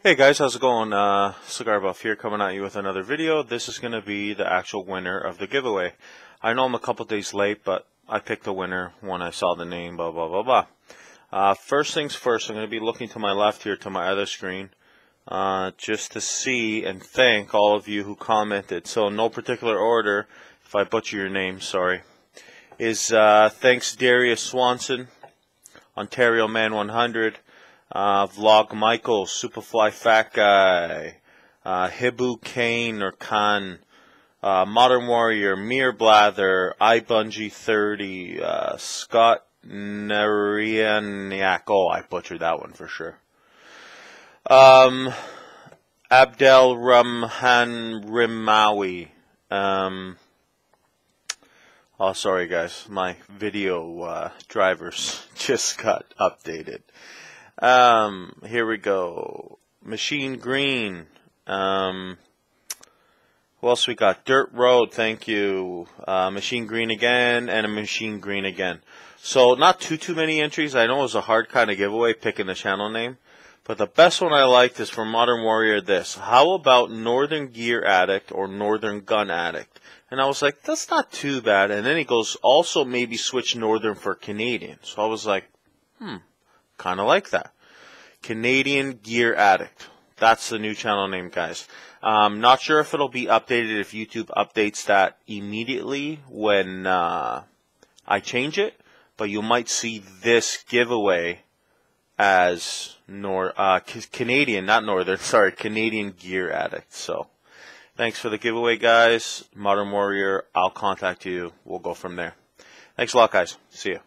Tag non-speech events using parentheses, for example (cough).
Hey guys, how's it going? Uh, Cigar Buff here coming at you with another video. This is going to be the actual winner of the giveaway. I know I'm a couple days late, but I picked the winner when I saw the name, blah, blah, blah, blah. Uh, first things first, I'm going to be looking to my left here to my other screen uh, just to see and thank all of you who commented. So no particular order, if I butcher your name, sorry. Is uh, thanks Darius Swanson, Ontario Man 100, uh, Vlog Michael, Superfly Fat Guy, uh, Hibu Kane or Khan, uh, Modern Warrior, Mir Blather, iBungie 30, uh, Scott Narianiak. Oh, I butchered that one for sure. Um, Abdel Ramhan Rimawi. Um, oh, sorry guys, my video uh, drivers (laughs) just got updated. Um, here we go. Machine Green. Um, who else we got? Dirt Road, thank you. Uh, Machine Green again, and a Machine Green again. So not too too many entries. I know it was a hard kind of giveaway picking the channel name, but the best one I liked is from Modern Warrior. This. How about Northern Gear Addict or Northern Gun Addict? And I was like, that's not too bad. And then he goes, also maybe switch Northern for Canadian. So I was like, hmm, kind of like that. Canadian Gear Addict. That's the new channel name, guys. Um, not sure if it'll be updated if YouTube updates that immediately when uh, I change it, but you might see this giveaway as nor uh, Canadian, not Northern, (laughs) sorry, Canadian Gear Addict. So, thanks for the giveaway, guys. Modern Warrior, I'll contact you. We'll go from there. Thanks a lot, guys. See you.